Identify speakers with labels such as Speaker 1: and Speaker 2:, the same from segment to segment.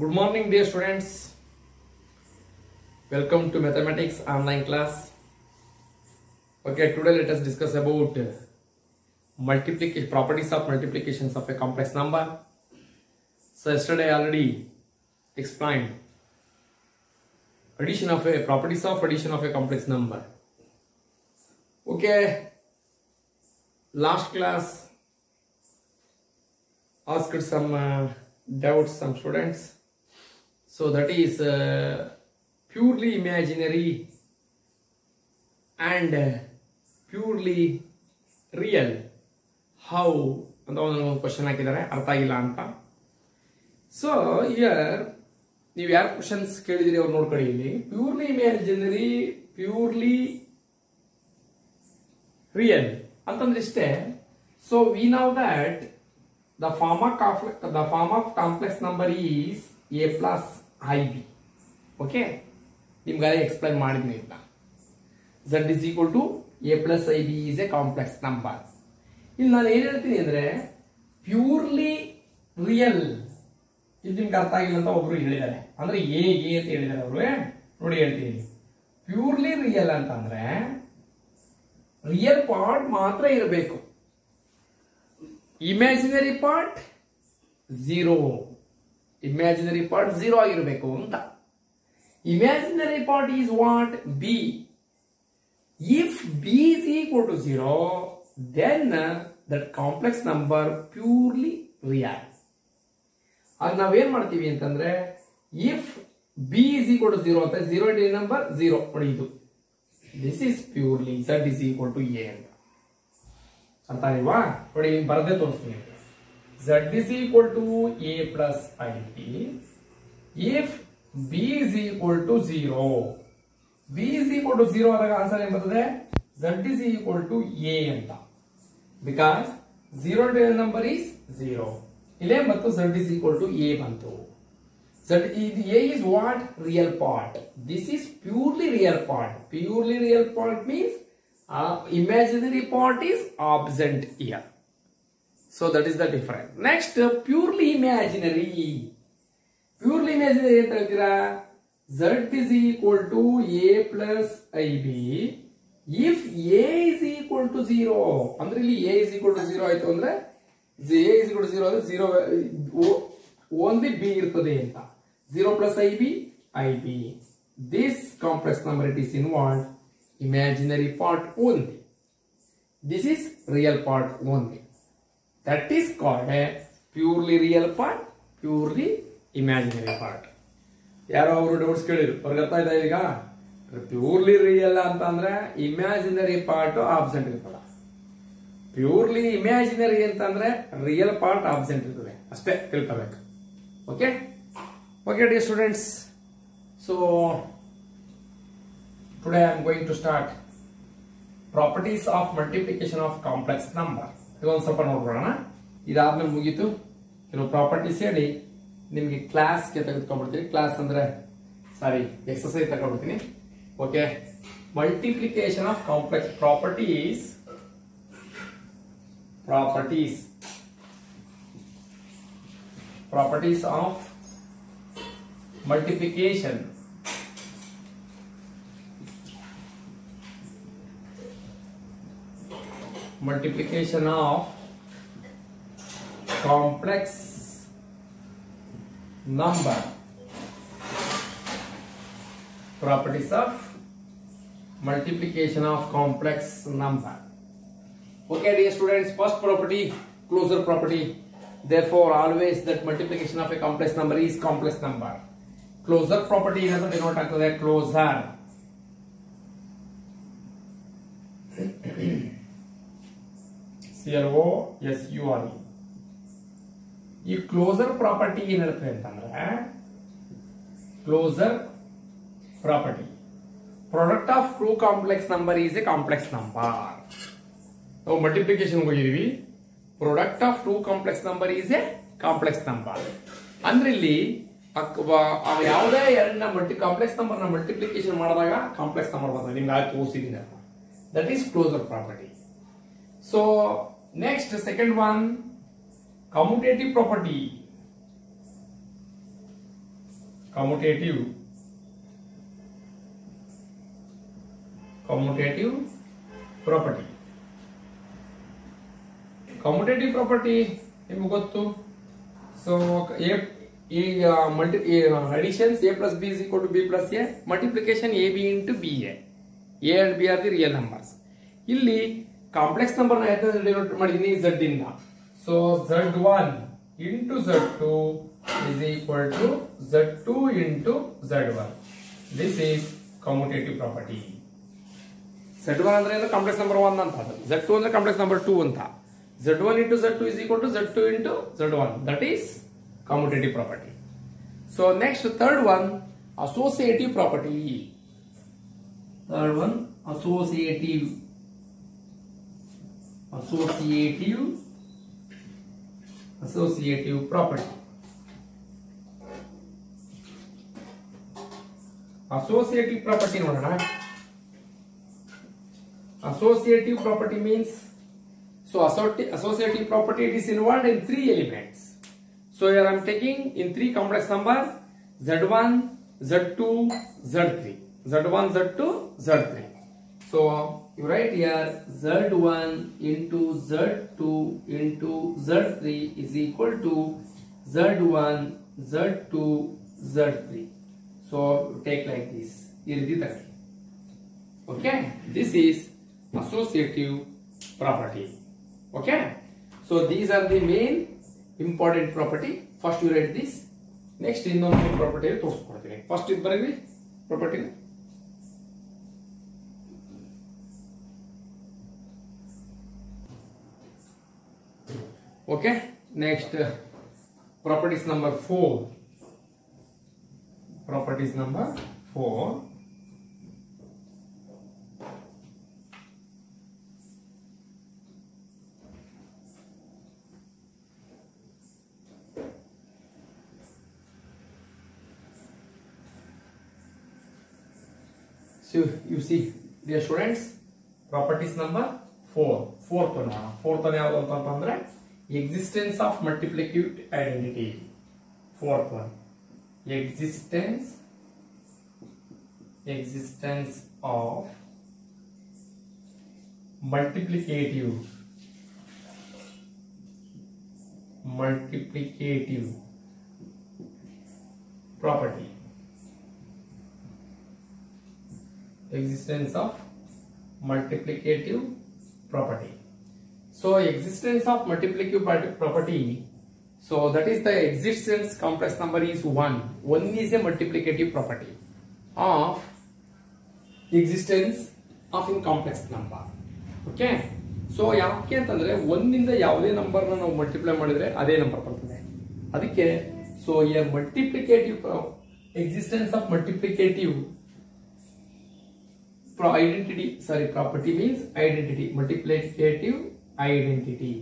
Speaker 1: Good morning, dear students. Welcome to mathematics online class. Okay, today let us discuss about multiplication properties of multiplications of a complex number. So yesterday I already explained addition of a properties of addition of a complex number. Okay, last class asked some uh, doubts some students so that is uh, purely imaginary and uh, purely real how ಅಂತ ಒಂದು question ಹಾಕಿದ್ದಾರೆ ಅರ್ಥ ಆಗಿಲ್ಲ ಅಂತ so here ನೀವು ಯಾರು questions ಕೇಳಿದಿರಿ ಅವ್ರು ನೋಡ್ಕೊಳ್ಳಿ ಇಲ್ಲಿ ಪ್ಯೂರ್ಲಿ ಇಮ್ಯಾಜಿನರಿ ಪ್ಯೂರ್ಲಿ ರಿಯಲ್ ಅಂತಂದ್ರೆ ಇಷ್ಟೇ so we now that the form of complex, the form of complex number is a plus b okay ನಿಮ್ಗಾರೆ explain ಮಾಡಿದ್ನಿ z is equal to a plus i b is a complex number ಇಲ್ಲಿ ನಾನು ಏನ್ ಹೇಳ್ತೀನಿ ಅಂದ್ರೆ purely real ಇದು ನಿಮ್ಗೆ ಅರ್ಥ ಆಗಿಲ್ಲ ಅಂತ ಒಬ್ರು ಹೇಳಿದ್ದಾರೆ. ಅಂದ್ರೆ ಎ ಎ ಅಂತ ಹೇಳಿದ್ದಾರೆ ಅವರು. ನೋಡಿ ಹೇಳ್ತೀನಿ ಪ್ಯೂರ್ಲಿ ರಿಯಲ್ ಅಂತಂದ್ರೆ ರಿಯಲ್ ಪಾರ್ಟ್ ಮಾತ್ರ ಇರಬೇಕು. Imaginary part zero imaginary part zero ಆಗಿರಬೇಕು ಅಂತ. Imaginary part is what B if B is equal to zero then that complex number purely real ಆಗ ನಾವೇನ್ ಮಾಡ್ತೀವಿ ಅಂತಂದ್ರೆ if B is equal to zero ಅಂತ zero D number zero ನೋಡಿ ಇದು this is purely Z is equal to A ಅಂತ. ಅರ್ಥ ಆಗಿಲ್ವಾ? ನೋಡಿ, ಬರದೇ ತೋರಿಸ್ತೀನಿ. Z is equal to a plus i t if b equal to to zero b equal to to zero ಆದಾಗ answer ಏನ್ ಬರ್ತದೆ? Z is equal to a ಅಂತ. Because zero number is zero ಇಲ್ಲೇ ಮತ್ತು z is equal to a ಬಂತು. ಇದು a is what real part this is purely real part purely real part means uh, imaginary part is absent here. So that is the difference. Next, uh, purely imaginary. Purely imaginary ಅಂತ ಹೇಳ್ತೀರಾ z is equal to a plus ib if a is equal to 0 ಅಂದ್ರೆ ಇಲ್ಲಿ a is equal to 0 ಆಯ್ತು ಅಂದ್ರೆ a is equal to 0 ಅಂದ್ರೆ 0 only b ಇರ್ತದೆ ಅಂತ 0 plus ib ib this complex number it is in what imaginary part only. This is real part only. That is called a purely real part, purely imaginary part. ಯಾರೋ ಅವರು doubts ಕೇಳಿದ್ರು ಅವ್ರಿಗೆ ಅರ್ಥ ಆಯ್ತಾ ಈಗ purely real ಅಂತ ಅಂದ್ರೆ imaginary part absent ಇರ್ತದ ಪ್ಯೂರ್ಲಿ ಇಮ್ಯಾಜಿನರಿ ಅಂತಂದ್ರೆ ರಿಯಲ್ ಪಾರ್ಟ್ ಆಬ್ಸೆಂಟ್ ಇರ್ತದೆ ಅಷ್ಟೇ ತಿಳ್ಕೋಬೇಕು okay okay the students so Today I am going to start properties of multiplication of complex number. ಇದೊಂದು ಸ್ವಲ್ಪ ನೋಡ್ಬಿಡೋಣ ಇದಾದ್ಮೇಲೆ ಮುಗೀತು. ಕೆಲವು ಪ್ರಾಪರ್ಟೀಸ್ ಹೇಳಿ ನಿಮಗೆ ಕ್ಲಾಸ್ಗೆ ತೆಗೆದುಕೊಂಡ್ಬಿಡ್ತೀನಿ. ಕ್ಲಾಸ್ ಅಂದ್ರೆ sorry exercise ತಗೊಂಡ್ಬಿಡ್ತೀನಿ. Okay multiplication of complex properties properties properties of multiplication multiplication of complex number properties of multiplication of complex number. Okay dear students first property closure property. Therefore always that multiplication of a complex number is complex number. Closure property is denoted to the closure C L O S U R E closure property ಏನಿರುತ್ತೆ ಅಂತಂದ್ರೆ closure property product of two complex number is a complex number ನಾವು multiplication ಹೋಗಿದೀವಿ. Product of two complex number is a complex number ಅಂದ್ರೆ ಇಲ್ಲಿ ಯಾವುದೇ ಎರಡನ್ನ multi complex ನಂಬರ್ನ multiplication ಮಾಡಿದಾಗ complex number ಬರ್ತದೆ. ನಿಮ್ಗೆ ಆಗಿ ತೋರಿಸಿದ್ದೀನಿ that is closure property So next second one commutative property commutative commutative property commutative property ನಿಮ್ಗೆ ಗೊತ್ತು ಸೊ ಎ ಈಗ multi additions a plus b is equal to b plus a multiplication a b into b a a and b are the real numbers ಇಲ್ಲಿ complex number denote ಮಾಡಿದೀನಿ Z ಇಂದ so Z one into Z two is equal to Z two into Z one this is commutative property Z one ಅಂದ್ರೆ complex number one ಅಂತ ಅದು Z two ಅಂದ್ರೆ complex number two ಅಂತ Z one into Z two is equal to Z two into Z one that is commutative property so next third one associative property third one associative associative associative property associative property ನೋಡೋಣ associative property means so assorti- associative property it is involved in three elements so here i'm taking in three complex number z1 z2 z3 z1 z2 z3 so you write here z1 into z2 into z3 is equal to z1 z2 z3 so take like this ಈ ರೀತಿ ತಗೊಳ್ಳಿ okay this is associative property okay so these are the main important property first you write this next ಇನ್ನೊಂದು property ತೋರಿಸ್ಕೊಡ್ತೀನಿ first ಇದು ಬರೀರಿ Property okay next properties number four properties number four So you see, dear students, properties number four. Fourth one, fourth one ಯಾವುದು ಅಂತಂದ್ರೆ existence of multiplicative identity. Fourth one, existence, existence of multiplicative, multiplicative property. existence of multiplicative property. So existence of multiplicative property. So that is the existence complex number is one. One is a multiplicative property of existence of in complex number. Okay. so so ಯಾಕೆ ಅಂತಂದ್ರೆ ಒಂದಿಂದ ಯಾವುದೇ ನಂಬರ್ನ ನಾವು multiply ಮಾಡಿದ್ರೆ ಅದೇ number ಬರ್ತದೆ ಅದಕ್ಕೆ so a multiplicative existence of multiplicative identity sorry property means identity multiplicative identity.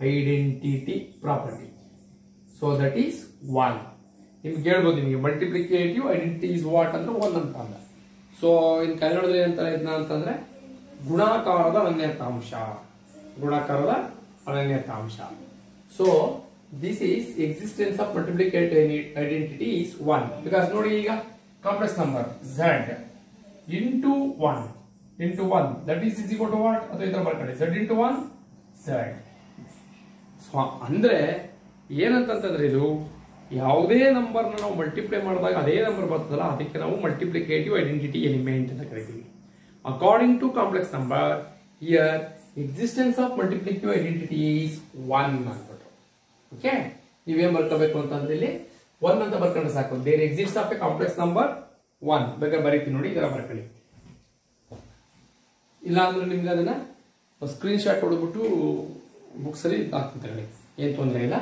Speaker 1: Identity property. So, that is one. ನಿಮ್ಗೆ ಹೇಳ್ಬೋದು ನಿಮಗೆ ಮಲ್ಟಿಪ್ಲಿಕೇಟಿವ್ ಐಡೆಂಟಿಟಿ ಇಸ್ ವಾಟ್ ಅಂದ್ರೆ ಒನ್ ಅಂತ ಅಂದ. ಸೊ ಇನ್ ಕನ್ನಡದಲ್ಲಿ ಏನಂತಾರೆ ಇದನ್ನ ಅಂತಂದ್ರೆ ಗುಣಾಕಾರದ ಅನನ್ಯತಾಂಶ. ಗುಣಾಕಾರದ ಅನನ್ಯತಾಂಶ. So this is existence of multiplicate identity is one because ನೋಡಿ ಈಗ complex number z into one one that is is equal to what ಅಥವಾ ಈ ತರ ಬರ್ಕೊಳ್ಳಿ z into one z so ಅಂದ್ರೆ ಏನಂತಂತಂದ್ರೆ ಇದು ಯಾವುದೇ ನಂಬರ್ನ ನಾವು ಮಲ್ಟಿಪ್ಲೈ ಮಾಡಿದಾಗ ಅದೇ ನಂಬರ್ ಬರ್ತದಲ್ಲ, ಅದಕ್ಕೆ ನಾವು ಮಲ್ಟಿಪ್ಲಿಕೇಟಿವ್ ಐಡೆಂಟಿಟಿ ಎಲಿಮೆಂಟ್ ಅಂತ ಕರಿತೀವಿ. According to complex number here existence of multiplicative identity is one ಅಂದ್ಬಿಟ್ಟು. ಓಕೆ ನೀವೇನ್ ಬರ್ಕೋಬೇಕು ಅಂತಂದ್ರೆ ಇಲ್ಲಿ ಒನ್ ಅಂತ ಬರ್ಕೊಂಡ್ರೆ ಸಾಕು. There exist of a complex number one ಬೇಕಾದ್ರೆ ಬರೀತೀನಿ ನೋಡಿ, ಇದರ ಬರ್ಕೊಳ್ಳಿ ಇಲ್ಲ ಅಂದ್ರೆ ನಿಮ್ಗೆ ಅದನ್ನ ಸ್ಕ್ರೀನ್ ಶಾಟ್ ಹೊಡೆದ್ಬಿಟ್ಟು ಬುಕ್ಸ್ ಅಲ್ಲಿ ಹಾಕ್ತಿದ್ದಾರೆ ಏನ್ ತೊಂದರೆ ಇಲ್ಲ.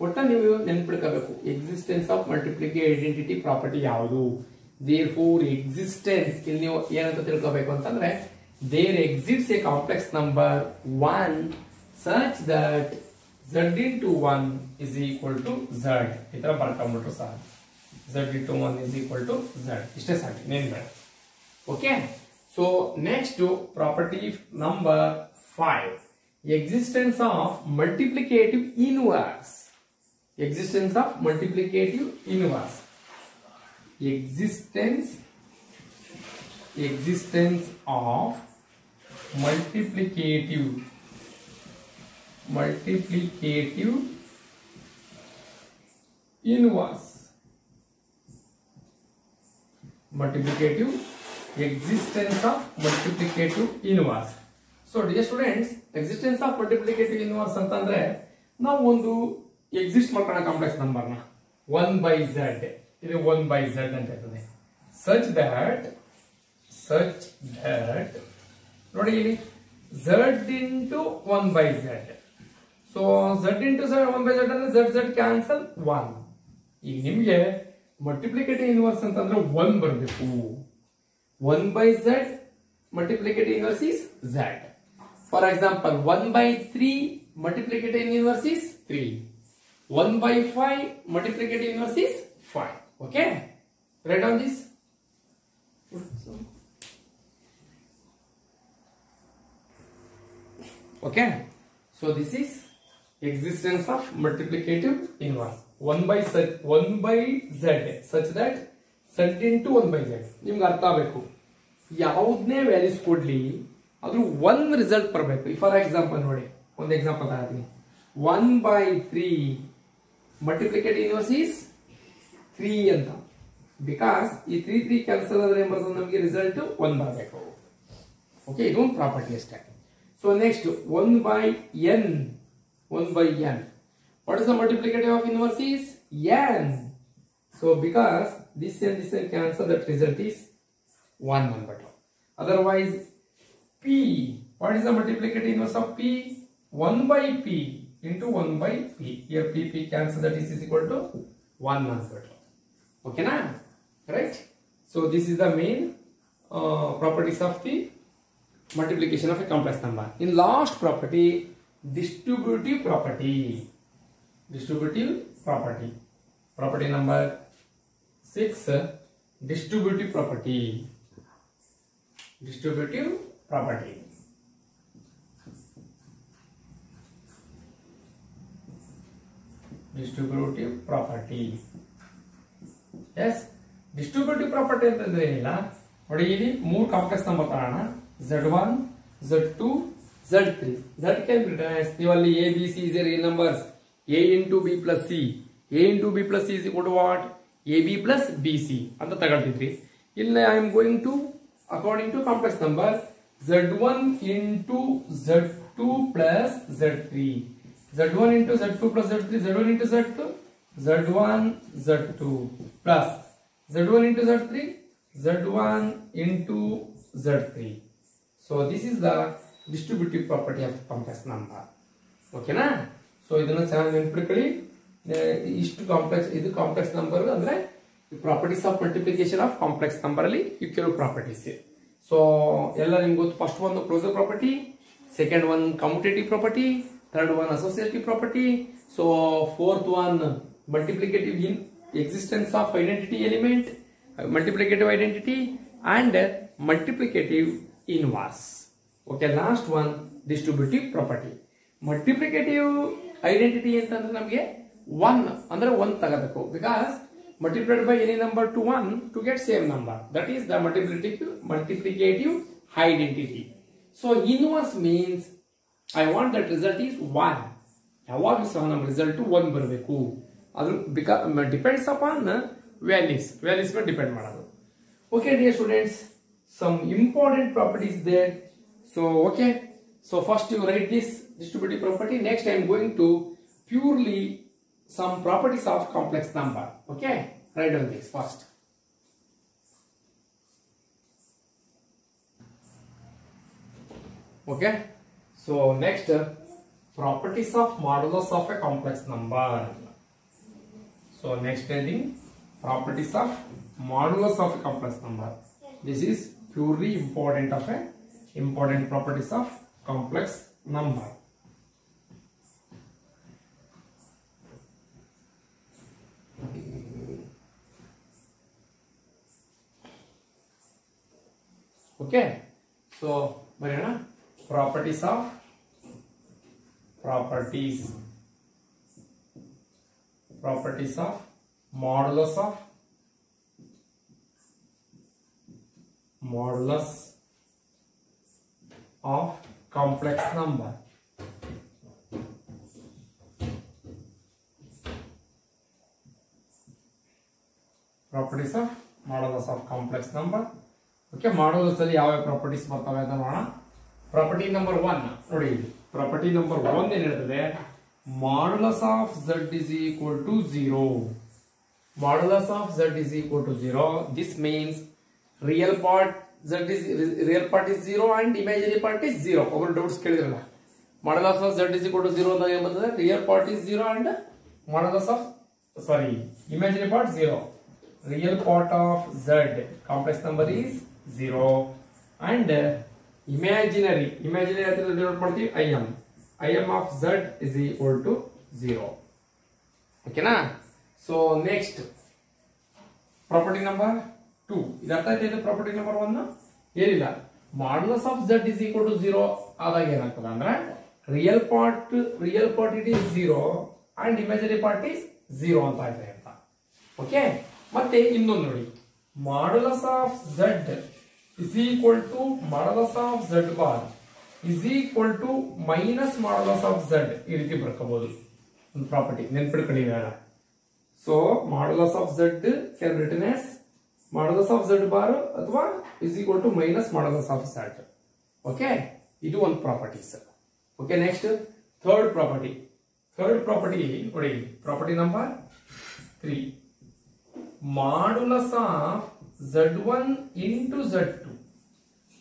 Speaker 1: ಒಟ್ಟ ನೀವು ನೆನ್ಪಿಡ್ಕೋಬೇಕು existence of multiplicative identity property ಯಾವುದು? ದೇರ್ ಫೋರ್ ಎಕ್ಸಿಸ್ಟೆನ್ಸ್ ಇಲ್ಲಿ ನೀವು ಏನಂತ ತಿಳ್ಕೋಬೇಕು ಅಂತಂದ್ರೆ there exits a complex number one such that z into one is equal to z ಈ ತರ ಬರ್ಕೊಂಡ್ಬಿಟ್ರು sir z into one is equal to z ಇಷ್ಟೇ ಸಾಕು. ನೇನ್ ಬೇಡ okay So next to property number 5. Existence of multiplicative inverse. Existence of multiplicative inverse. Existence existence of multiplicative multiplicative inverse multiplicative existence of multiplicative inverse so dear students existence of multiplicative inverse ಅಂತಂದ್ರೆ ನಾವು ಒಂದು exist ಮಾಡ್ಕೊಳ್ಳೋ complex ನಂಬರ್ನ one by z ಇದು one by Z ಅಂತ ಇರ್ತದೆ. Such that such that ನೋಡಿ ಇಲ್ಲಿ z into one by z so z into one by z ಅಂದ್ರೆ ಝಡ್ ಝಡ್ ಕ್ಯಾನ್ಸಲ್ ಒನ್ ಈಗ ನಿಮಗೆ ಮಲ್ಟಿಪ್ಲಿಕೇಟಿವ್ ಇನ್ವರ್ಸ್ ಅಂತಂದ್ರೆ ಒನ್ ಬರಬೇಕು. 1 by z multiplicative inverse is z. For example, 1 by 3 multiplicative inverse is 3. 1 by 5 multiplicative inverse is 5. Okay? Write down this. Okay? So this is existence of multiplicative inverse. 1 by z, 1 by z such that z to 1 by sex ನಿಮ್ಗೆ ಅರ್ಥ ಆಗಬೇಕು. ಯಾವುದನ್ನೇ values ಕೊಡ್ಲಿ ಅದ್ರ one result ಬರಬೇಕು. For example ನೋಡಿ, ಒಂದು example ತಗೋತೀನಿ. One by three multiplicate universe is three ಅಂತ. ಬಿಕಾಸ್ ಈ ತ್ರೀ ತ್ರೀ ಕ್ಯಾನ್ಸಲ್ ಆದ್ರೆ ಏನ್ ಬರ್ತದೆ ನಮಗೆ? ರಿಸಲ್ಟ್ ಒನ್ ಬರಬೇಕು. ಓಕೆ ಇದೊಂದು ಪ್ರಾಪರ್ಟಿ ಅಷ್ಟೇ. So next one by n one by n what is the multiplicative of universe is n so because this cell this cell cancel that result is 1 number term. Otherwise p what is the multiplicative inverse of p? 1 by p into 1 by p. Here p p cancel that is, is equal to 1 number term. Okay na? Right? So this is the main uh, properties of the multiplication of a complex number. In last property distributive property. Distributive property. Property number 6, distributive property. Distributive property. Distributive property. Yes, distributive property ಅಂತಂದ್ರೆ ಏನಿಲ್ಲ ನೋಡಿ ಇಲ್ಲಿ ಮೂರು complex number ತಗೋಣ Z one Z two Z three Z can be ನೀವಲ್ಲಿ A B C is real numbers A into B plus C A into B plus C is equal what A B plus B C ಅಂತ ತಗೊಳ್ತಿದ್ರಿ ಇಲ್ಲಿ I am going to according to complex number Z one into Z two plus Z three Z one into Z two plus Z three Z one into Z two Z one Z two plus Z one into Z three z1 into z3 so this is the distributive property of the complex number ಓಕೆನಾ so ಇದನ್ನ ಚೆನ್ನಾಗಿ ನೆನ್ಪಿಟ್ಕೊಳ್ಳಿ ಇಷ್ಟು complex ಇದು complex number ಅಂದ್ರೆ properties of multiplication of complex number ಅಲ್ಲಿ ಈ ಕೆಲವು ಪ್ರಾಪರ್ಟೀಸ್ ಸೊ ಎಲ್ಲ ನಿಮ್ಗೆ ಗೊತ್ತು. ಫಸ್ಟ್ ಒಂದು closure property second one commutative property third one associative property so fourth one multiplicative in existence of identity element multiplicative identity and multiplicative inverse okay last one distributive property multiplicative identity ಅಂತಂದ್ರೆ ನಮಗೆ one ಅಂದ್ರೆ one ತಗೋಬೇಕು. Because multiplied by any number to one to get same number that is the multiplicity multiplicative identity so inverse means I want that result is one ಯಾವಾಗಲೂ ಸಹ ನಮ್ಮ result one ಬರಬೇಕು. ಅದು because depends upon values values ಮೇಲೆ depend ಮಾಡೋದು. Okay dear students some important properties they so okay so first you write this distributive property next I am going to purely some properties of complex number. Okay? Write down this first. Okay? So next properties of modulus of a complex number. So next heading properties of modulus of a complex number. This is purely important of a important properties of complex number okay so मैं property of property property of model of model of complex number property of, modulus of complex number. Okay modulus ಅಲ್ಲಿ ಯಾವ properties ಬರ್ತವೆ ಅಂತ ನೋಡೋಣ. Property number one ನೋಡಿ property number one ಏನ್ ಹೇಳ್ತದೆ? Modulus of z is equal to zero modulus of z is equal to zero this means real part z is real part is zero and imaginary part is zero ಒಬ್ಬರು doubts ಕೇಳಿದ್ರಲ್ಲ. Modulus of z is equal to zero ಅಂದಾಗ ಏನ್ real part is zero and modulus of sorry imaginary part zero real part of z complex number is 0 and uh, imaginary. Imaginary ಅಂತ denote ಮಾಡ್ತೀವಿ? I am of z is equal to 0 ಓಕೆನಾ so next property number two ಇದು ಅರ್ಥ ಆಯ್ತು property number one ಏನಿಲ್ಲ. Modulus of z is equal to zero ಆದಾಗ ಏನಾಗ್ತದೆ ಅಂದ್ರೆ real part real part it is 0 and imaginary part is 0 ಅಂತ ಆಯ್ತಾ ಅಂತ. ಓಕೆ ಮತ್ತೆ ಇನ್ನೊಂದು ನೋಡಿ. Modulus of z is equal to modulus of z bar is equal to minus modulus of z ಈ ರೀತಿ ಬರ್ಕೋಬಹುದು ಒಂದು ಪ್ರಾಪರ್ಟಿ ನೆನಪಿಡ್ಕೊಳ್ಳಿ ಇವಾಗ so modulus of z can written as modulus of z bar ಅಥವಾ is equal to minus modulus of z okay ಇದು ಒಂದು property sir okay next third property third property ನೋಡಿ property number three modulus of z1 into z2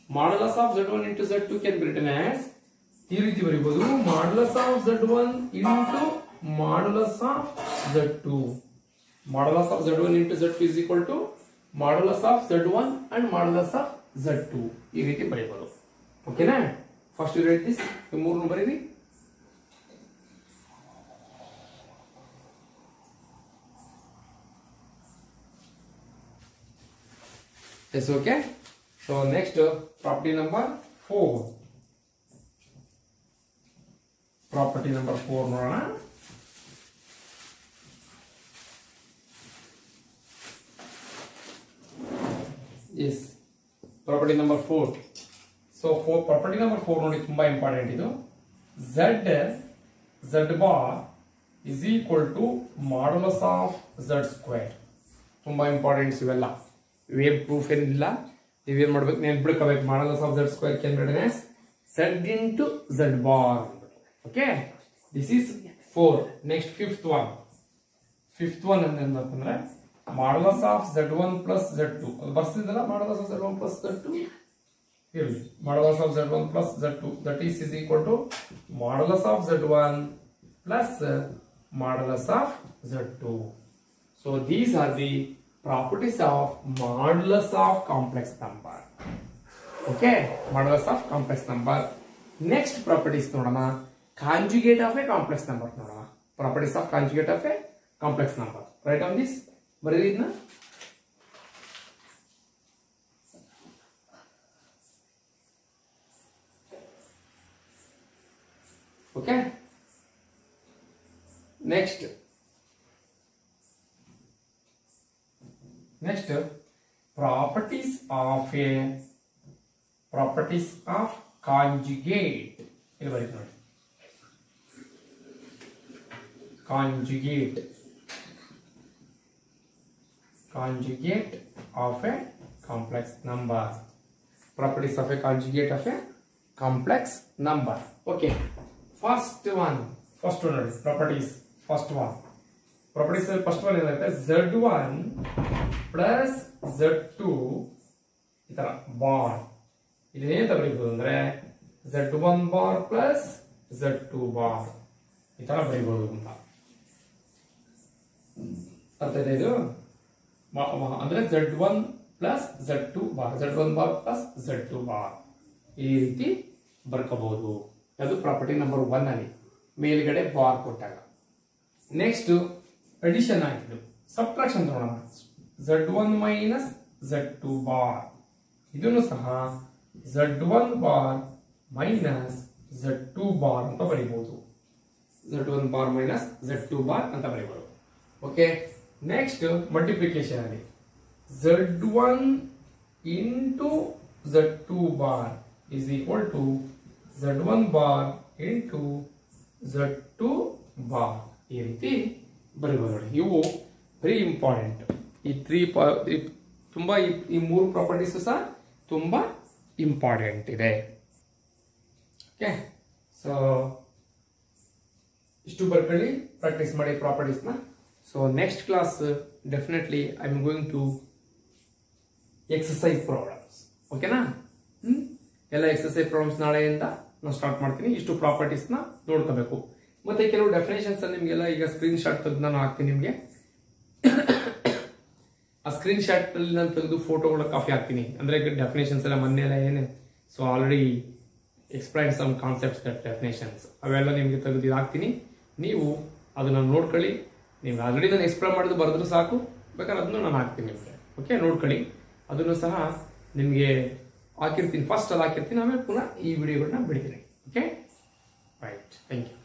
Speaker 1: modulus of z1 into z2 can be written as ಈ ರೀತಿ ಬರೀಬಹುದು modulus of z one into modulus of z two modulus of z one into z two is equal to modulus of z one and modulus of z two ಈ ರೀತಿ ಬರೀಬಹುದು ಓಕೆನಾ first you write this ಮೂರನ್ನು ಬರೀರಿ as okay So, next, property number four. Property number four ನೋಡೋಣ. As property number four so four property number four ನೋಡಿ ತುಂಬಾ important ಇದು. Z z bar is equal to modulus of z square ತುಂಬಾ importants ಇವೆಲ್ಲ. ವೇವ್ proof ಏನಿಲ್ಲ. ನೀವೇನ್ ಮಾಡ್ಬೇಕು ನೆನ್ಪಿಡ್ಕೋಬೇಕು modulus of Z square can return as Z into Z bar okay this is four next fifth one fifth one ಅಂತಂದ್ರೆ modulus of Z one plus Z two ಅದು ಬರ್ತಿದ್ದಲ್ಲ modulus of Z one plus Z two ಇರಲಿ modulus of Z one plus Z two that is is equal to modulus of Z one plus modulus of Z two so these are the properties of modulus of complex number okay modulus of complex number next properties ನೋಡೋಣ conjugate of a complex number ನೋಡೋಣ properties of conjugate of a complex number right on this ಬರೀ ಇದನ್ನ okay next Next, properties of a properties of conjugate. Conjugate. Conjugate of a complex number. Properties of a conjugate of a complex number. Okay. First one. First one. Properties. First one. Properties of first one is Z1 plus z2 ಈ ತರ bar. ಇಲ್ಲಿ ಏನಂತ ಬರೀಬಹುದು ಅಂದ್ರೆ z1 bar plus z two bar. ಈ ತರ ಬರೀಬಹುದು ಅಂತ. ಅರ್ಥ ಇದೆ? ಇದು ಅಂದ್ರೆ z one plus z two bar. Z one bar plus z two bar. ಈ ರೀತಿ ಬರ್ಕೋಬಹುದು ಅದು ಪ್ರಾಪರ್ಟಿ ನಂಬರ್ ಒನ್ ಅಲ್ಲಿ. ಮೇಲ್ಗಡೆ ಬಾರ್ ಕೊಟ್ಟಾಗ. ನೆಕ್ಸ್ಟ್ ಅಡಿಷನ್ ಆಗಿದ್ದು ಸಬ್ಟ್ರಾಕ್ಷನ್ ತಗೊಳ್ಳೋಣ z one minus z two bar ಇದನ್ನು ಸಹ z one bar minus z two bar ಅಂತ ಬರೀಬಹುದು z one bar minus z two bar ಅಂತ ಬರೀಬಹುದು ಓಕೆ ನೆಕ್ಸ್ಟ್ ಮಲ್ಟಿಪ್ಲಿಕೇಶನ್ ಅಲ್ಲಿ. Z one into z two bar is equal to z one bar into z two bar ಈ ರೀತಿ ಬರೀಬಹುದು ಇವು very important ಈ three ತುಂಬಾ ಈ ಮೂರು ಪ್ರಾಪರ್ಟೀಸ್ ಸಹ ತುಂಬಾ ಇಂಪಾರ್ಟೆಂಟ್ ಇದೆ. ಓಕೆ ಸೊ ಇಷ್ಟು ಬರ್ಕೊಳ್ಳಿ ಪ್ರಾಕ್ಟೀಸ್ ಮಾಡಿ ಪ್ರಾಪರ್ಟೀಸ್ನ so next class definitely I am going to exercise problems ಓಕೆನಾ ಎಲ್ಲ ಎಕ್ಸಸೈಸ್ ಪ್ರಾಬ್ಲಮ್ಸ್ ನಾಳೆಯಿಂದ ನಾನು ಸ್ಟಾರ್ಟ್ ಮಾಡ್ತೀನಿ. ಇಷ್ಟು ಪ್ರಾಪರ್ಟೀಸ್ನ ನೋಡ್ಕೋಬೇಕು. ಮತ್ತೆ ಕೆಲವು ಡೆಫಿನೇಷನ್ಸ್ ನಿಮಗೆಲ್ಲ ಈಗ ಸ್ಕ್ರೀನ್ ಶಾಟ್ ತೆಗೆದು ನಾನು ಹಾಕ್ತೀನಿ ನಿಮಗೆ. ಸ್ಕ್ರೀನ್ ಶಾಟ್ ಅಲ್ಲಿ ನಾನು ತೆಗೆದು ಫೋಟೋಗಳ ಕಾಫಿ ಹಾಕ್ತೀನಿ. ಅಂದ್ರೆ ಡೆಫಿನೇಷನ್ಸ್ ಎಲ್ಲ ಮೊನ್ನೆ ಎಲ್ಲ ಏನೇ? So already explain some concepts that definitions ಅವೆಲ್ಲ ನಿಮಗೆ ತೆಗೆದು ಹಾಕ್ತೀನಿ. ನೀವು ಅದನ್ನ ನೋಡ್ಕೊಳ್ಳಿ. ನೀವು ಆಲ್ರೆಡಿ ನಾನು ಎಕ್ಸ್ಪ್ಲೈನ್ ಮಾಡೋದು ಬರೆದ್ರು ಸಾಕು. ಬೇಕಾದ್ರೆ ಅದನ್ನು ನಾನು ಹಾಕ್ತೀನಿ ನಿಮಗೆ. ಓಕೆ ನೋಡ್ಕೊಳ್ಳಿ. ಅದನ್ನು ಸಹ ನಿಮಗೆ ಹಾಕಿರ್ತೀನಿ. ಫಸ್ಟ್ ಅದು ಹಾಕಿರ್ತೀನಿ. ಆಮೇಲೆ ಪುನಃ ಈ ವಿಡಿಯೋಗಳನ್ನ ಬಿಡ್ತೀನಿ. Okay right thank you